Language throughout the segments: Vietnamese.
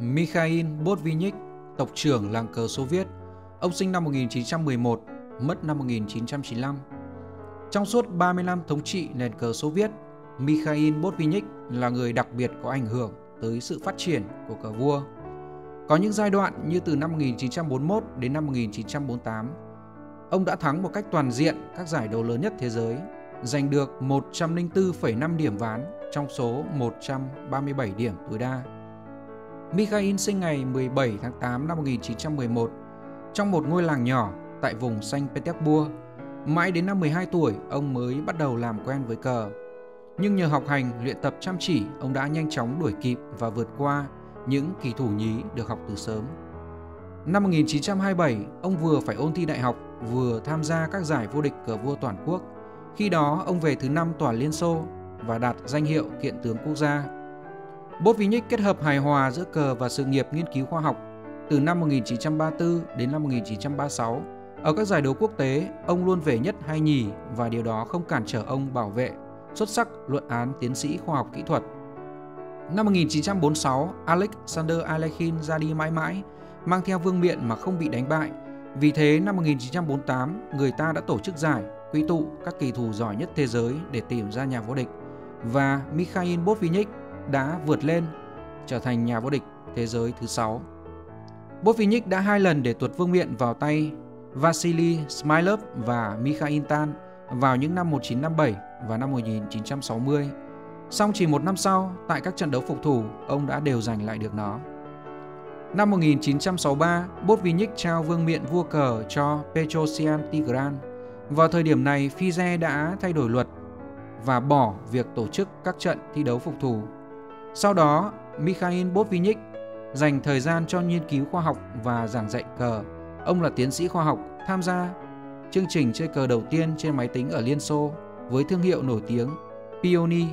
Mikhail Botvinnik, tộc trưởng làng cờ Xô Viết. Ông sinh năm 1911, mất năm 1995. Trong suốt 30 năm thống trị nền cờ Xô Viết, Mikhail Botvinnik là người đặc biệt có ảnh hưởng tới sự phát triển của cờ vua. Có những giai đoạn như từ năm 1941 đến năm 1948, ông đã thắng một cách toàn diện các giải đấu lớn nhất thế giới, giành được 104,5 điểm ván trong số 137 điểm tối đa. Mikhail sinh ngày 17 tháng 8 năm 1911 trong một ngôi làng nhỏ tại vùng Saint Petersburg. Mãi đến năm 12 tuổi, ông mới bắt đầu làm quen với cờ. Nhưng nhờ học hành, luyện tập chăm chỉ, ông đã nhanh chóng đuổi kịp và vượt qua những kỳ thủ nhí được học từ sớm. Năm 1927, ông vừa phải ôn thi đại học, vừa tham gia các giải vô địch cờ vua toàn quốc. Khi đó, ông về thứ năm toàn Liên Xô và đạt danh hiệu kiện tướng quốc gia. Botvinnik kết hợp hài hòa giữa cờ và sự nghiệp nghiên cứu khoa học. Từ năm 1934 đến năm 1936, ở các giải đấu quốc tế, ông luôn về nhất hay nhì và điều đó không cản trở ông bảo vệ xuất sắc luận án tiến sĩ khoa học kỹ thuật. Năm 1946, Alexander Alekhine ra đi mãi mãi, mang theo vương miện mà không bị đánh bại. Vì thế, năm 1948, người ta đã tổ chức giải, quy tụ các kỳ thủ giỏi nhất thế giới để tìm ra nhà vô địch. Và Mikhail Botvinnik đã vượt lên, trở thành nhà vô địch thế giới thứ 6. Botvinnik đã hai lần để tuột vương miện vào tay Vasily Smilov và Mikhail Tan vào những năm 1957 và năm 1960. Song chỉ một năm sau, tại các trận đấu phục thủ, ông đã đều giành lại được nó. Năm 1963, Botvinnik trao vương miện vua cờ cho Petrosian Tigran. Vào thời điểm này, FIDE đã thay đổi luật và bỏ việc tổ chức các trận thi đấu phục thủ. Sau đó, Mikhail Botvinnik dành thời gian cho nghiên cứu khoa học và giảng dạy cờ. Ông là tiến sĩ khoa học, tham gia chương trình chơi cờ đầu tiên trên máy tính ở Liên Xô với thương hiệu nổi tiếng Peony.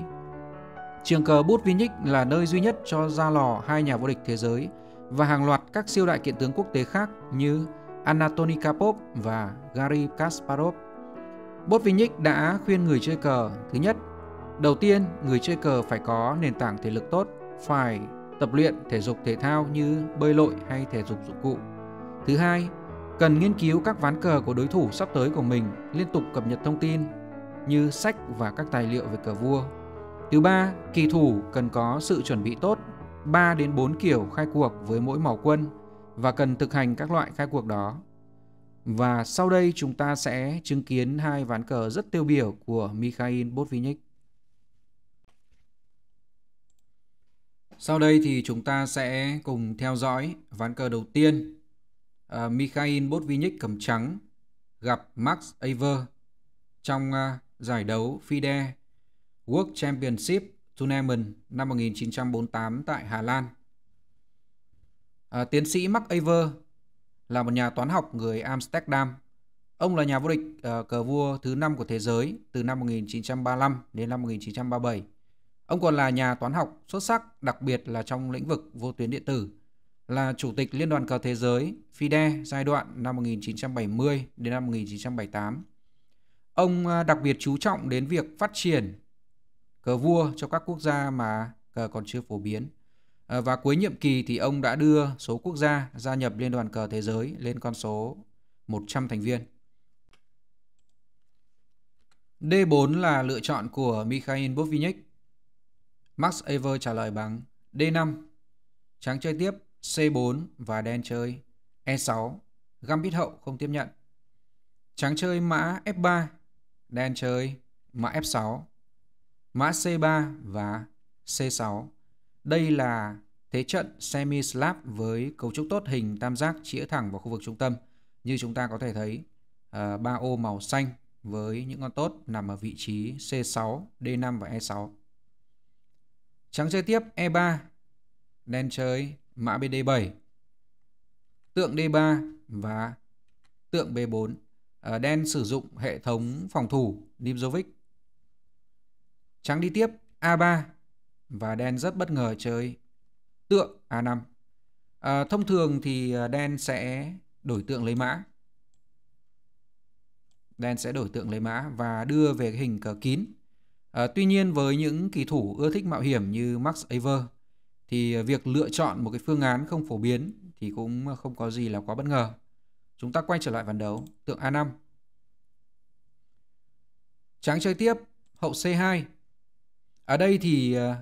Trường cờ Botvinnik là nơi duy nhất cho ra lò hai nhà vô địch thế giới và hàng loạt các siêu đại kiện tướng quốc tế khác như Anatoly Karpov và Garry Kasparov. Botvinnik đã khuyên người chơi cờ, thứ nhất, đầu tiên người chơi cờ phải có nền tảng thể lực tốt, phải tập luyện thể dục thể thao như bơi lội hay thể dục dụng cụ. Thứ hai, cần nghiên cứu các ván cờ của đối thủ sắp tới của mình, liên tục cập nhật thông tin như sách và các tài liệu về cờ vua. Thứ ba, kỳ thủ cần có sự chuẩn bị tốt, 3 đến 4 kiểu khai cuộc với mỗi màu quân và cần thực hành các loại khai cuộc đó. Và sau đây chúng ta sẽ chứng kiến hai ván cờ rất tiêu biểu của Mikhail Botvinnik. Sau đây thì chúng ta sẽ cùng theo dõi ván cờ đầu tiên. Uh, Mikhail Botvinnik cầm trắng gặp Max Aver trong uh, giải đấu FIDE World Championship Tournament năm 1948 tại Hà Lan. Uh, tiến sĩ Max Aver là một nhà toán học người Amsterdam. Ông là nhà vô địch uh, cờ vua thứ 5 của thế giới từ năm 1935 đến năm 1937. Ông còn là nhà toán học xuất sắc, đặc biệt là trong lĩnh vực vô tuyến điện tử, là chủ tịch Liên đoàn cờ thế giới FIDE giai đoạn năm 1970 đến năm 1978. Ông à, đặc biệt chú trọng đến việc phát triển cờ vua cho các quốc gia mà cờ còn chưa phổ biến. À, và cuối nhiệm kỳ thì ông đã đưa số quốc gia gia nhập Liên đoàn cờ thế giới lên con số 100 thành viên. D4 là lựa chọn của Mikhail Botvinnik. Max Aver trả lời bằng D5. Trắng chơi tiếp C4 và đen chơi E6. Gambit hậu không tiếp nhận. Trắng chơi mã F3, đen chơi mã F6 mã C3 và C6. Đây là thế trận semi-slab với cấu trúc tốt hình tam giác chĩa thẳng vào khu vực trung tâm. Như chúng ta có thể thấy, ờ, ba ô màu xanh với những con tốt nằm ở vị trí C6, D5 và E6. Trắng chơi tiếp E3, đen chơi mã BD7, tượng D3 và tượng B4. À, ờ, đen sử dụng hệ thống phòng thủ Nimzovic Trắng đi tiếp A3 và đen rất bất ngờ chơi tượng A5. À, ờ, thông thường thì ờ, đen sẽ đổi tượng lấy mã. Đen sẽ đổi tượng lấy mã và đưa về hình cờ kín. À, tuy nhiên với những kỳ thủ ưa thích mạo hiểm như Max Aver thì việc lựa chọn một cái phương án không phổ biến thì cũng không có gì là quá bất ngờ. Chúng ta quay trở lại ván đấu, tượng A5. Trắng chơi tiếp, hậu C2. Ở đây thì ờ,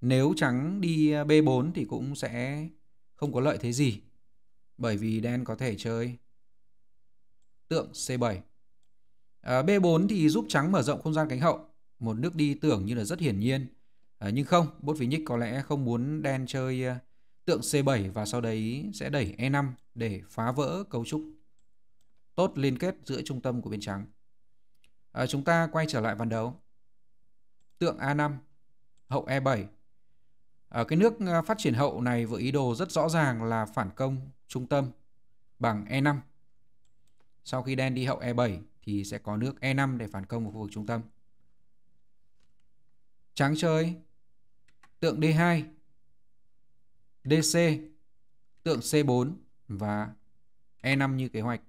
nếu trắng đi ờ, B4 thì cũng sẽ không có lợi thế gì. Bởi vì đen có thể chơi tượng C7. À, B4 thì giúp trắng mở rộng không gian cánh hậu. Một nước đi tưởng như là rất hiển nhiên. À, nhưng không, bốt vì nhích có lẽ không muốn đen chơi ờ, tượng C7 và sau đấy sẽ đẩy E5 để phá vỡ cấu trúc tốt liên kết giữa trung tâm của bên trắng. À, chúng ta quay trở lại ván đấu. Tượng A5, hậu E7. À, cái nước phát triển hậu này với ý đồ rất rõ ràng là phản công trung tâm bằng E5. Sau khi đen đi hậu E7 thì sẽ có nước E5 để phản công vào khu vực trung tâm. Trắng chơi tượng D2, DC, tượng C4 và E5 như kế hoạch.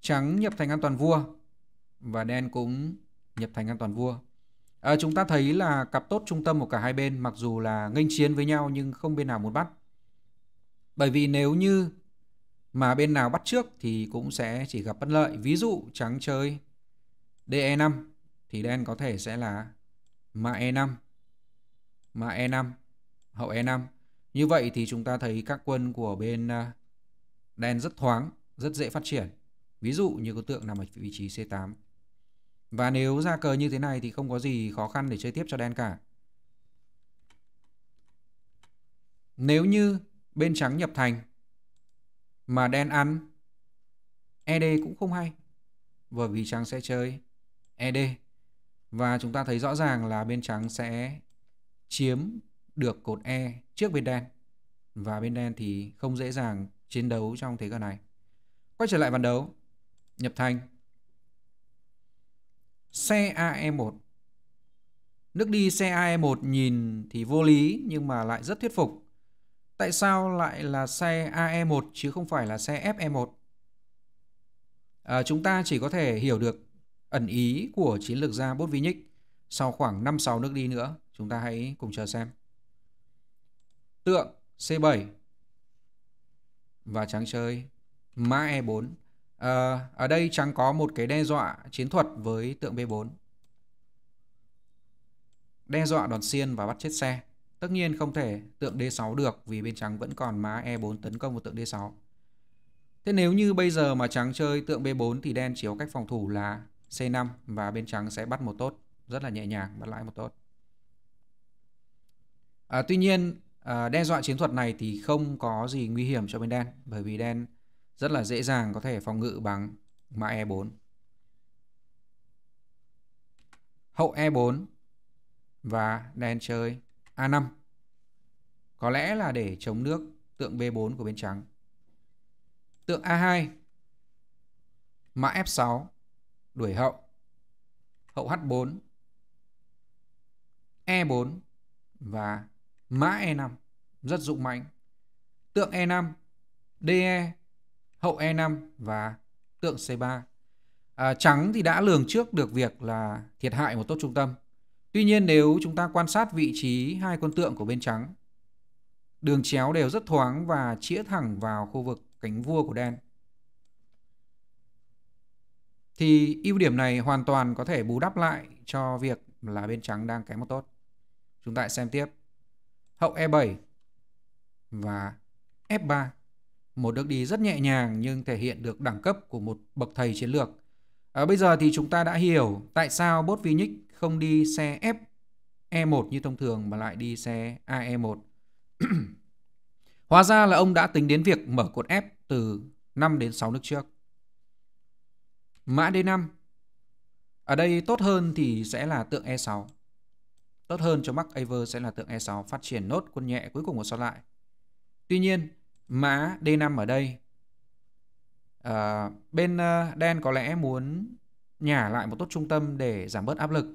Trắng nhập thành an toàn vua và đen cũng nhập thành an toàn vua. À, chúng ta thấy là cặp tốt trung tâm của cả hai bên mặc dù là nghênh chiến với nhau nhưng không bên nào muốn bắt. Bởi vì nếu như mà bên nào bắt trước thì cũng sẽ chỉ gặp bất lợi. Ví dụ trắng chơi DE5 thì đen có thể sẽ là mã E5, mã E5, hậu E5. Như vậy thì chúng ta thấy các quân của bên à, đen rất thoáng, rất dễ phát triển. Ví dụ như có tượng nằm ở vị trí C8. Và nếu ra cờ như thế này thì không có gì khó khăn để chơi tiếp cho đen cả. Nếu như bên trắng nhập thành mà đen ăn ED cũng không hay. Bởi vì trắng sẽ chơi ED. Và chúng ta thấy rõ ràng là bên trắng sẽ chiếm được cột E trước bên đen. Và bên đen thì không dễ dàng chiến đấu trong thế cờ này. Quay trở lại ván đấu. Nhập thành. Xe AE1. Nước đi xe AE1 nhìn thì vô lý nhưng mà lại rất thuyết phục. Tại sao lại là xe AE1 chứ không phải là xe FE1? À, chúng ta chỉ có thể hiểu được ẩn ý của chiến lược gia Botvinnik sau khoảng 5-6 nước đi nữa. Chúng ta hãy cùng chờ xem. Tượng C7 và trắng chơi mã E4. À, ờ, ở đây trắng có một cái đe dọa chiến thuật với tượng B4. Đe dọa đòn xiên và bắt chết xe. Tất nhiên không thể tượng D6 được vì bên trắng vẫn còn má E4 tấn công vào tượng D6. Thế nếu như bây giờ mà trắng chơi tượng B4 thì đen chỉ có cách phòng thủ là C5 và bên trắng sẽ bắt một tốt. Rất là nhẹ nhàng bắt lại một tốt. À, tuy nhiên à, đe dọa chiến thuật này thì không có gì nguy hiểm cho bên đen bởi vì đen rất là dễ dàng có thể phòng ngự bằng mã E4. Hậu E4 và đen chơi A5. Có lẽ là để chống nước tượng B4 của bên trắng. Tượng A2. Mã F6. Đuổi hậu. Hậu H4. E4 và mã E5 rất dụng mạnh. Tượng E5, DE, hậu E5 và tượng C3. À, trắng thì đã lường trước được việc là thiệt hại một tốt trung tâm. Tuy nhiên nếu chúng ta quan sát vị trí hai con tượng của bên trắng, đường chéo đều rất thoáng và chĩa thẳng vào khu vực cánh vua của đen. Thì ưu điểm này hoàn toàn có thể bù đắp lại cho việc là bên trắng đang kém một tốt. Chúng ta xem tiếp. Hậu E7 và F3. Một bước đi rất nhẹ nhàng nhưng thể hiện được đẳng cấp của một bậc thầy chiến lược. À, bây giờ thì chúng ta đã hiểu tại sao Botvinnik Vinic không đi xe F E1 như thông thường mà lại đi xe AE1. Hóa ra là ông đã tính đến việc mở cột F từ 5 đến 6 nước trước. Mã D5. Ở đây tốt hơn thì sẽ là tượng E6. Tốt hơn cho Mark Aver sẽ là tượng E6 phát triển nốt quân nhẹ cuối cùng của sót lại. Tuy nhiên, mã D5 ở đây à, bên ờ, đen có lẽ muốn nhả lại một tốt trung tâm để giảm bớt áp lực.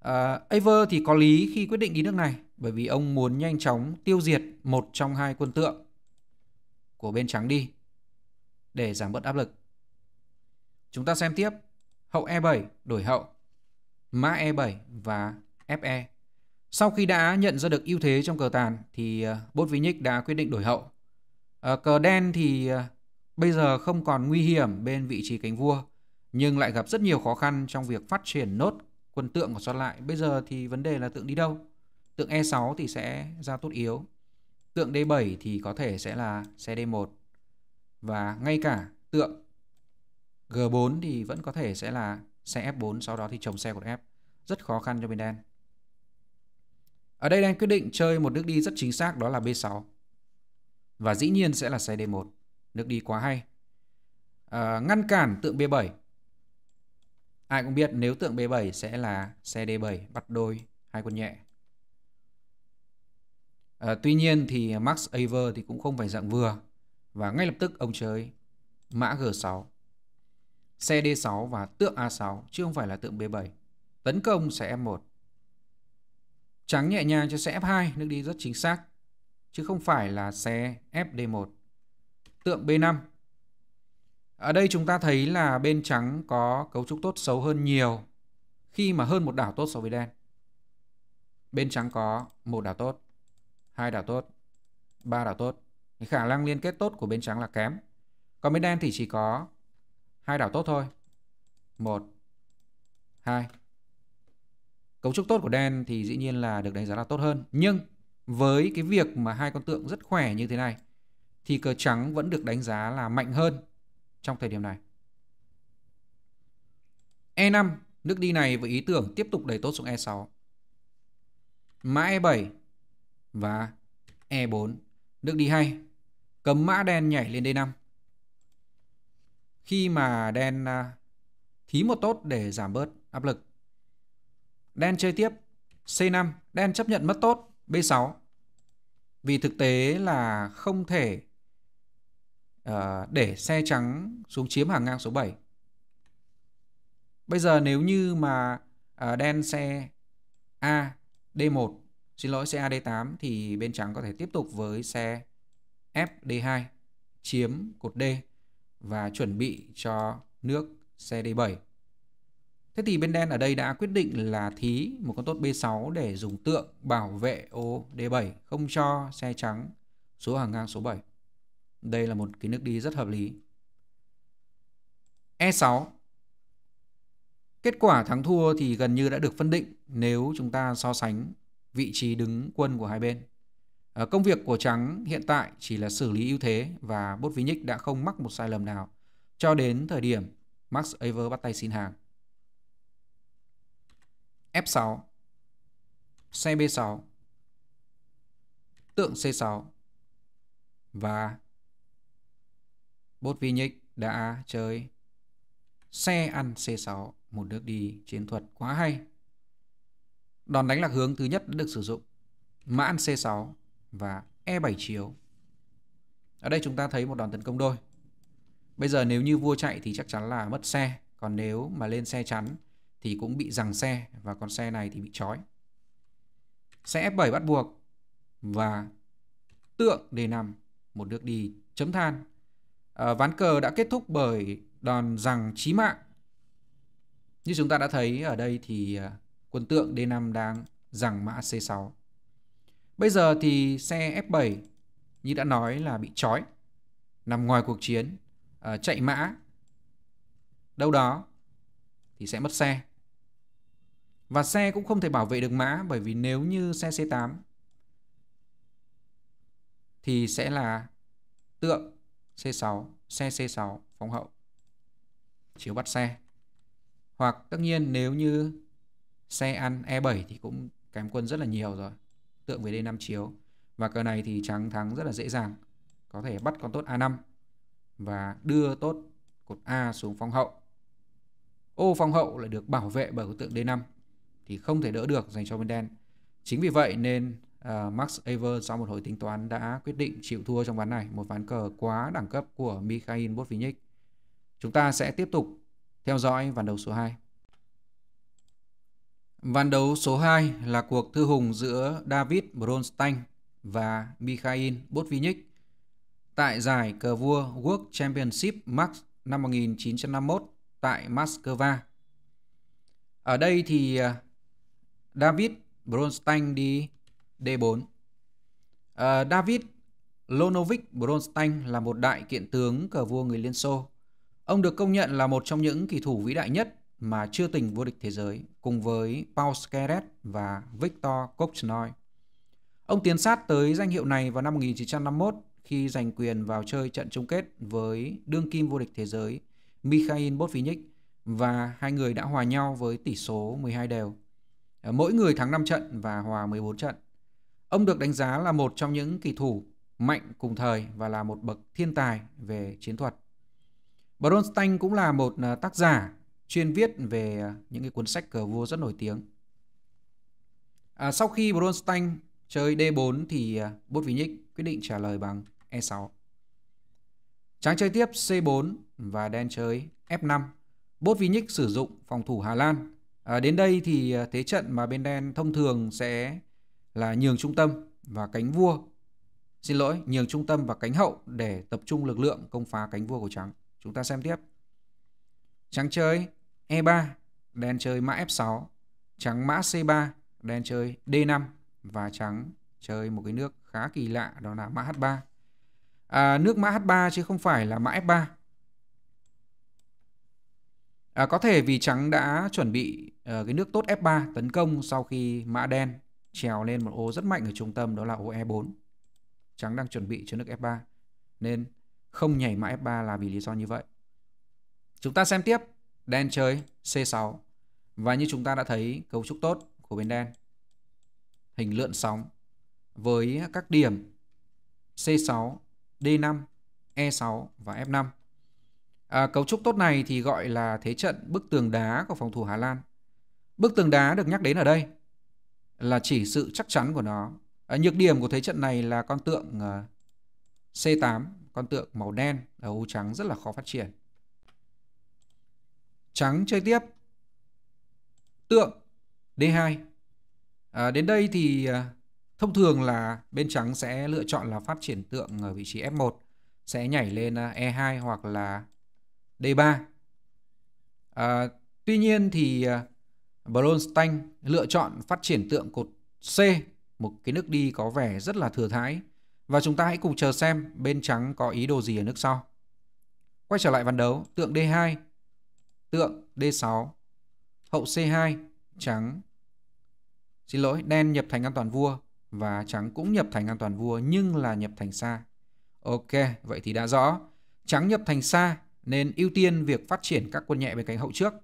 à, Aver thì có lý khi quyết định đi nước này bởi vì ông muốn nhanh chóng tiêu diệt một trong hai quân tượng của bên trắng đi để giảm bớt áp lực. Chúng ta xem tiếp hậu E7 đổi hậu, mã E7 và FE. Sau khi đã nhận ra được ưu thế trong cờ tàn thì ờ, Botvinnik đã quyết định đổi hậu. À, cờ đen thì ờ, bây giờ không còn nguy hiểm bên vị trí cánh vua nhưng lại gặp rất nhiều khó khăn trong việc phát triển nốt quân tượng còn sót lại. Bây giờ thì vấn đề là tượng đi đâu? Tượng E6 thì sẽ ra tốt yếu. Tượng D7 thì có thể sẽ là xe D1. Và ngay cả tượng G4 thì vẫn có thể sẽ là xe F4 sau đó thì trồng xe của F. Rất khó khăn cho bên đen. Ở đây đen quyết định chơi một nước đi rất chính xác đó là B6. Và dĩ nhiên sẽ là xe D1. Nước đi quá hay. À, ngăn cản tượng B7. Ai cũng biết nếu tượng B7 sẽ là xe D7 bắt đôi hai quân nhẹ. À, tuy nhiên thì Max Aver thì cũng không phải dạng vừa và ngay lập tức ông chơi mã G6 xe D6 và tượng A6 chứ không phải là tượng B7 tấn công sẽ F1 trắng nhẹ nhàng cho xe F2 nước đi rất chính xác chứ không phải là xe FD1 tượng B5 ở đây chúng ta thấy là bên trắng có cấu trúc tốt xấu hơn nhiều khi mà hơn một đảo tốt so với đen. Bên trắng có một đảo tốt hai đảo tốt, ba đảo tốt. Khả năng liên kết tốt của bên trắng là kém. Còn bên đen thì chỉ có hai đảo tốt thôi. Một, hai. Cấu trúc tốt của đen thì dĩ nhiên là được đánh giá là tốt hơn. Nhưng với cái việc mà hai con tượng rất khỏe như thế này thì cờ trắng vẫn được đánh giá là mạnh hơn trong thời điểm này. E5, nước đi này với ý tưởng tiếp tục đẩy tốt xuống E6. Mã E7 và E4. Nước đi hay. Cấm mã đen nhảy lên D5. Khi mà đen à, thí một tốt để giảm bớt áp lực. Đen chơi tiếp. C5. Đen chấp nhận mất tốt. B6. Vì thực tế là không thể uh, để xe trắng xuống chiếm hàng ngang số 7. Bây giờ nếu như mà ờ, uh, đen xe A, D1 Xin lỗi xe AD8 thì bên trắng có thể tiếp tục với xe FD2 chiếm cột D và chuẩn bị cho nước xe D7. Thế thì bên đen ở đây đã quyết định là thí một con tốt B6 để dùng tượng bảo vệ ô D7 không cho xe trắng số hàng ngang số 7. Đây là một cái nước đi rất hợp lý. E6 Kết quả thắng thua thì gần như đã được phân định nếu chúng ta so sánh vị trí đứng quân của hai bên. À, công việc của Trắng hiện tại chỉ là xử lý ưu thế và Botvinnik đã không mắc một sai lầm nào cho đến thời điểm Max Aver bắt tay xin hàng. F6 Xe B6 Tượng C6 Và Botvinnik đã chơi xe ăn C6 một nước đi chiến thuật quá hay Đòn đánh lạc hướng thứ nhất đã được sử dụng. Mã ăn C6 và E7 chiếu. Ở đây chúng ta thấy một đòn tấn công đôi. Bây giờ nếu như vua chạy thì chắc chắn là mất xe. Còn nếu mà lên xe chắn thì cũng bị giằng xe và con xe này thì bị trói. Xe F7 bắt buộc và tượng D5 một nước đi chấm than. À, ván cờ đã kết thúc bởi đòn giằng chí mạng. Như chúng ta đã thấy ở đây thì ờ, quân tượng D5 đang giằng mã C6. Bây giờ thì xe F7 như đã nói là bị trói, nằm ngoài cuộc chiến, à, chạy mã đâu đó thì sẽ mất xe. Và xe cũng không thể bảo vệ được mã bởi vì nếu như xe C8 thì sẽ là tượng C6, xe C6 phóng hậu. Chiếu bắt xe. Hoặc tất nhiên nếu như xe ăn E7 thì cũng kém quân rất là nhiều rồi tượng về D5 chiếu và cờ này thì trắng thắng rất là dễ dàng có thể bắt con tốt A5 và đưa tốt cột A xuống phong hậu. Ô phong hậu lại được bảo vệ bởi tượng D5 thì không thể đỡ được dành cho bên đen. Chính vì vậy nên uh, Max Aver sau một hồi tính toán đã quyết định chịu thua trong ván này một ván cờ quá đẳng cấp của Mikhail Botvinnik chúng ta sẽ tiếp tục theo dõi ván đấu số 2 Ván đấu số 2 là cuộc thư hùng giữa David Bronstein và Mikhail Botvinnik tại giải cờ vua World Championship Max năm 1951 tại Moscow. Ở đây thì à, David Bronstein đi D4. À, David Lonovic Bronstein là một đại kiện tướng cờ vua người Liên Xô. Ông được công nhận là một trong những kỳ thủ vĩ đại nhất mà chưa từng vô địch thế giới cùng với Paul Skeres và Victor Kochnoi. Ông tiến sát tới danh hiệu này vào năm 1951 khi giành quyền vào chơi trận chung kết với đương kim vô địch thế giới Mikhail Botvinnik và hai người đã hòa nhau với tỷ số 12 đều. Mỗi người thắng 5 trận và hòa 14 trận. Ông được đánh giá là một trong những kỳ thủ mạnh cùng thời và là một bậc thiên tài về chiến thuật. Bronstein cũng là một ờ, tác giả chuyên viết về à, những cái cuốn sách cờ vua rất nổi tiếng. À, sau khi Bronstein chơi D4 thì à, Botvinnik quyết định trả lời bằng E6. Trắng chơi tiếp C4 và đen chơi F5. Botvinnik sử dụng phòng thủ Hà Lan. À, đến đây thì à, thế trận mà bên đen thông thường sẽ là nhường trung tâm và cánh vua. Xin lỗi, nhường trung tâm và cánh hậu để tập trung lực lượng công phá cánh vua của trắng. Chúng ta xem tiếp. Trắng chơi E3, đen chơi mã F6, trắng mã C3, đen chơi D5 và trắng chơi một cái nước khá kỳ lạ đó là mã H3. À, nước mã H3 chứ không phải là mã F3. À, có thể vì trắng đã chuẩn bị uh, cái nước tốt F3 tấn công sau khi mã đen trèo lên một ô rất mạnh ở trung tâm đó là ô E4. Trắng đang chuẩn bị cho nước F3 nên không nhảy mã F3 là vì lý do như vậy. Chúng ta xem tiếp đen chơi C6 và như chúng ta đã thấy cấu trúc tốt của bên đen hình lượn sóng với các điểm C6, D5, E6 và F5. À, cấu trúc tốt này thì gọi là thế trận bức tường đá của phòng thủ Hà Lan. Bức tường đá được nhắc đến ở đây là chỉ sự chắc chắn của nó. À, nhược điểm của thế trận này là con tượng à, C8, con tượng màu đen ở ô trắng rất là khó phát triển. Trắng chơi tiếp. Tượng D2. À, đến đây thì à, thông thường là bên trắng sẽ lựa chọn là phát triển tượng ở vị trí F1 sẽ nhảy lên à, E2 hoặc là D3. À, tuy nhiên thì à, Bronstein lựa chọn phát triển tượng cột C, một cái nước đi có vẻ rất là thừa thãi. Và chúng ta hãy cùng chờ xem bên trắng có ý đồ gì ở nước sau. Quay trở lại ván đấu, tượng D2, tượng D6, hậu C2, trắng. Xin lỗi, đen nhập thành an toàn vua và trắng cũng nhập thành an toàn vua nhưng là nhập thành xa. Ok, vậy thì đã rõ. Trắng nhập thành xa nên ưu tiên việc phát triển các quân nhẹ bên cánh hậu trước.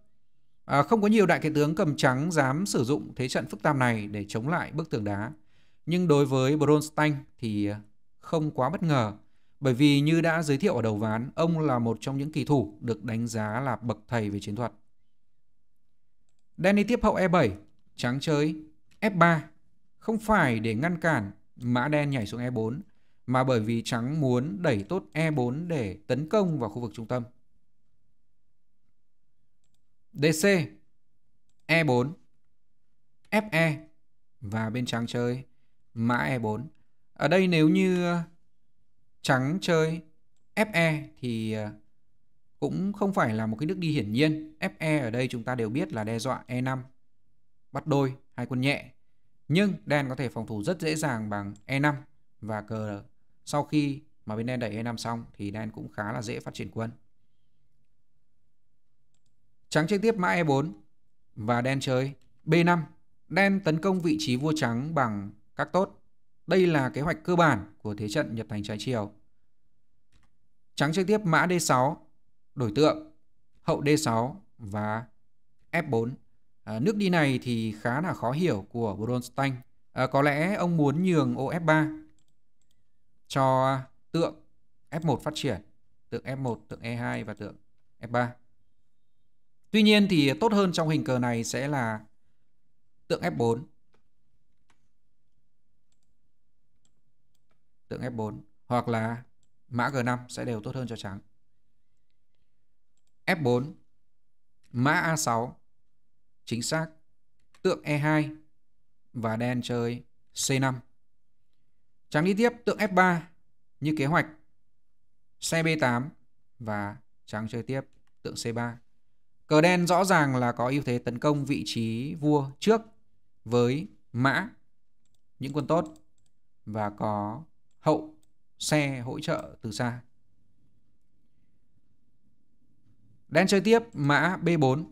À, không có nhiều đại kiện tướng cầm trắng dám sử dụng thế trận phức tạp này để chống lại bức tường đá. Nhưng đối với Bronstein thì không quá bất ngờ bởi vì như đã giới thiệu ở đầu ván, ông là một trong những kỳ thủ được đánh giá là bậc thầy về chiến thuật. Đen đi tiếp hậu E7, trắng chơi F3, không phải để ngăn cản mã đen nhảy xuống E4, mà bởi vì trắng muốn đẩy tốt E4 để tấn công vào khu vực trung tâm. DC, E4, FE và bên trắng chơi mã E4. Ở đây nếu như trắng chơi FE thì ờ, cũng không phải là một cái nước đi hiển nhiên. FE ở đây chúng ta đều biết là đe dọa E5, bắt đôi, hai quân nhẹ. Nhưng đen có thể phòng thủ rất dễ dàng bằng E5 và cờ sau khi mà bên đen đẩy E5 xong thì đen cũng khá là dễ phát triển quân. Trắng chơi tiếp mã E4 và đen chơi B5. Đen tấn công vị trí vua trắng bằng các tốt. Đây là kế hoạch cơ bản của thế trận nhập thành trái chiều. Trắng chơi tiếp mã D6, đổi tượng, hậu D6 và F4. À, nước đi này thì khá là khó hiểu của Bronstein. À, có lẽ ông muốn nhường ô F3 cho tượng F1 phát triển. Tượng F1, tượng E2 và tượng F3. Tuy nhiên thì tốt hơn trong hình cờ này sẽ là tượng F4 tượng F4 hoặc là mã G5 sẽ đều tốt hơn cho trắng. F4 mã A6 chính xác, tượng E2 và đen chơi C5. Trắng đi tiếp, tượng F3 như kế hoạch xe B8 và trắng chơi tiếp, tượng C3. Cờ đen rõ ràng là có ưu thế tấn công vị trí vua trước với mã, những quân tốt, và có hậu xe hỗ trợ từ xa. Đen chơi tiếp mã B4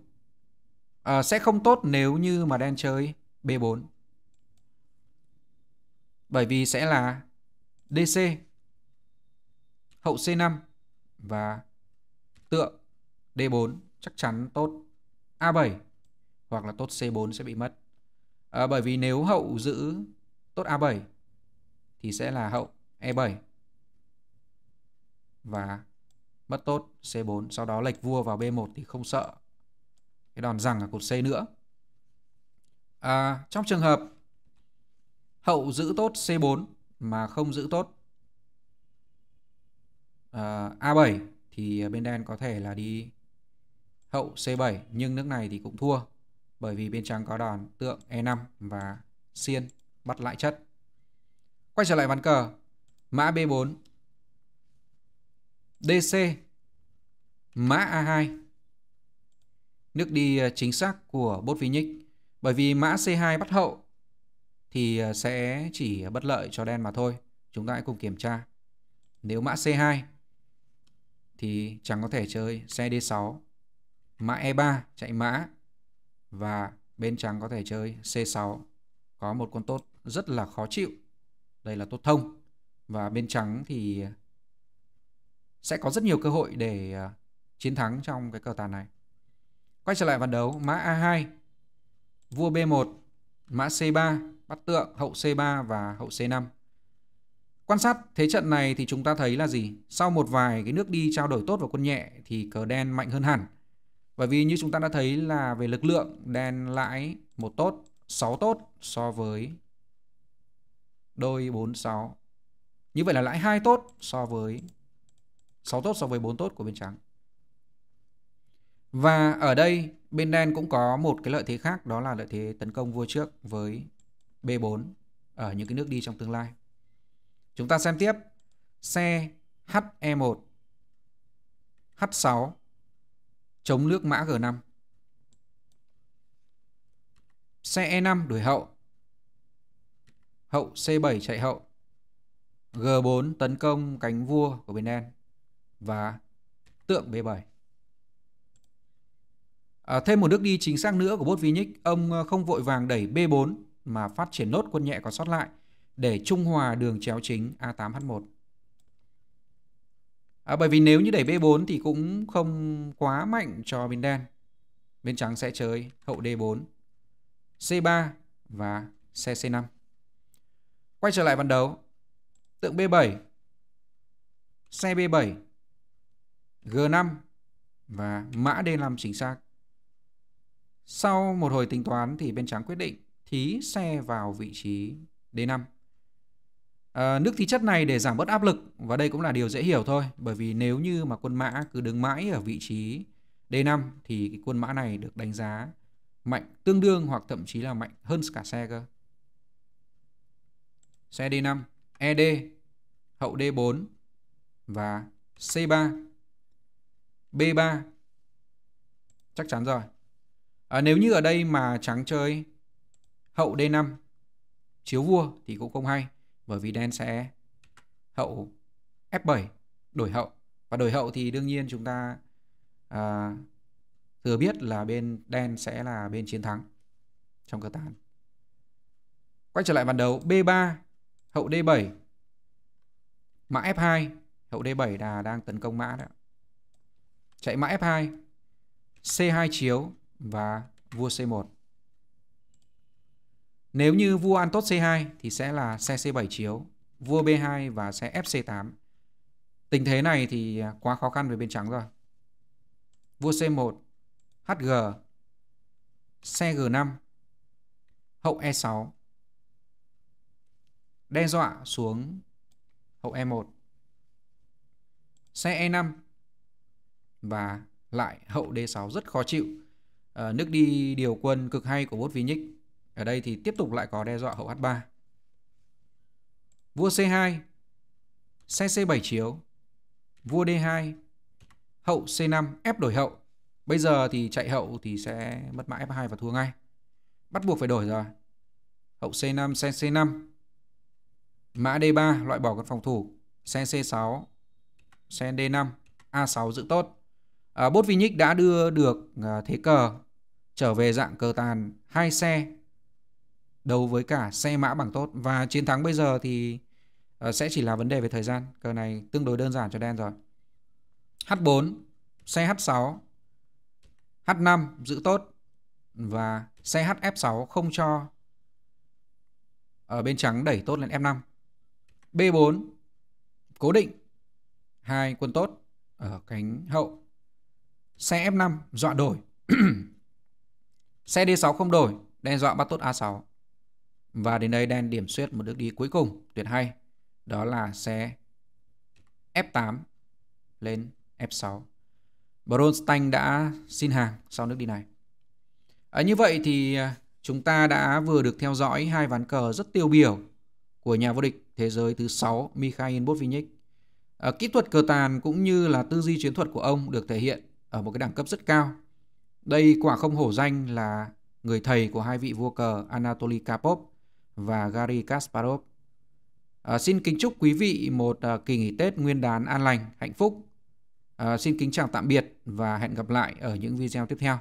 à, ờ, sẽ không tốt nếu như mà đen chơi B4 bởi vì sẽ là DC hậu C5 và tượng D4 chắc chắn tốt A7 hoặc là tốt C4 sẽ bị mất. À, bởi vì nếu hậu giữ tốt A7 thì sẽ là hậu E7 và mất tốt C4 sau đó lệch vua vào B1 thì không sợ cái đòn rằng ở cột C nữa. À, trong trường hợp hậu giữ tốt C4 mà không giữ tốt à, A7 thì bên đen có thể là đi hậu C7 nhưng nước này thì cũng thua bởi vì bên trắng có đòn tượng E5 và xiên bắt lại chất. Quay trở lại ván cờ, mã B4, DC, mã A2. Nước đi ờ, chính xác của bốt Vinic bởi vì mã C2 bắt hậu thì ờ, sẽ chỉ bất lợi cho đen mà thôi. Chúng ta hãy cùng kiểm tra. Nếu mã C2 thì chẳng có thể chơi xe D6. Mã E3 chạy mã và bên trắng có thể chơi C6. Có một con tốt rất là khó chịu. Đây là tốt thông. Và bên trắng thì sẽ có rất nhiều cơ hội để à, chiến thắng trong cái cờ tàn này. Quay trở lại ván đấu, mã A2, vua B1, mã C3, bắt tượng, hậu C3 và hậu C5. Quan sát thế trận này thì chúng ta thấy là gì? Sau một vài cái nước đi trao đổi tốt và quân nhẹ thì cờ đen mạnh hơn hẳn. Bởi vì như chúng ta đã thấy là về lực lượng đen lãi một tốt, 6 tốt so với đôi 4 6. Như vậy là lãi 2 tốt so với 6 tốt so với 4 tốt của bên trắng. Và ở đây, bên đen cũng có một cái lợi thế khác, đó là lợi thế tấn công vua trước với B4 ở những cái nước đi trong tương lai. Chúng ta xem tiếp xe HE1 H6 chống nước mã G5 xe E5 đuổi hậu hậu C7 chạy hậu G4 tấn công cánh vua của bên đen và tượng B7 À, thêm một nước đi chính xác nữa của bốt ông ờ, không vội vàng đẩy B4 mà phát triển nốt quân nhẹ còn sót lại để trung hòa đường chéo chính A8H1. À, bởi vì nếu như đẩy B4 thì cũng không quá mạnh cho bên đen. Bên trắng sẽ chơi hậu D4, C3 và xe C5. Quay trở lại ván đấu. Tượng B7, xe B7, G5 và mã D5 chính xác. Sau một hồi tính toán thì bên trắng quyết định thí xe vào vị trí D5. À, ờ, nước thí chất này để giảm bớt áp lực và đây cũng là điều dễ hiểu thôi bởi vì nếu như mà quân mã cứ đứng mãi ở vị trí D5 thì cái quân mã này được đánh giá mạnh tương đương hoặc thậm chí là mạnh hơn cả xe cơ. Xe D5, ED, hậu D4 và C3, B3. Chắc chắn rồi. À, nếu như ở đây mà trắng chơi hậu D5 chiếu vua thì cũng không hay bởi vì đen sẽ hậu F7 đổi hậu và đổi hậu thì đương nhiên chúng ta à, thừa biết là bên đen sẽ là bên chiến thắng trong cơ tán. Quay trở lại bàn đấu B3 hậu D7 mã F2 hậu D7 là đang tấn công mã đó. Chạy mã F2 C2 chiếu và vua C1. Nếu như vua ăn tốt C2 thì sẽ là xe C7 chiếu, vua B2 và xe FC8. Tình thế này thì à, quá khó khăn về bên trắng rồi. Vua C1, HG, xe G5, hậu E6. Đe dọa xuống hậu E1. Xe E5 và lại hậu D6 rất khó chịu à, nước đi điều quân cực hay của bốt Vinic. Ở đây thì tiếp tục lại có đe dọa hậu H3. Vua C2, xe C7 chiếu, vua D2, hậu C5 ép đổi hậu. Bây giờ thì chạy hậu thì sẽ mất mã F2 và thua ngay. Bắt buộc phải đổi rồi. hậu C5, xe C5. Mã D3 loại bỏ con phòng thủ, xe C6, xe D5, A6 giữ tốt. À, Botvinnik đã đưa được à, thế cờ trở về dạng cờ tàn hai xe đấu với cả xe mã bằng tốt và chiến thắng bây giờ thì à, sẽ chỉ là vấn đề về thời gian. Cờ này tương đối đơn giản cho đen rồi. H4, xe H6, H5 giữ tốt và xe HF6 không cho ở bên trắng đẩy tốt lên F5. B4 cố định hai quân tốt ở cánh hậu. Xe F5 dọa đổi. xe D6 không đổi, đe dọa bắt tốt A6. Và đến đây đen điểm xuyết một nước đi cuối cùng tuyệt hay. Đó là xe F8 lên F6. Bronstein đã xin hàng sau nước đi này. À, như vậy thì à, chúng ta đã vừa được theo dõi hai ván cờ rất tiêu biểu của nhà vô địch thế giới thứ 6 Mikhail Botvinnik. À, ờ, kỹ thuật cờ tàn cũng như là tư duy chiến thuật của ông được thể hiện ở một cái đẳng cấp rất cao. Đây quả không hổ danh là người thầy của hai vị vua cờ Anatoly Karpov và Gary Kasparov. À, xin kính chúc quý vị một à, kỳ nghỉ Tết nguyên đán an lành, hạnh phúc. À, xin kính chào tạm biệt và hẹn gặp lại ở những video tiếp theo.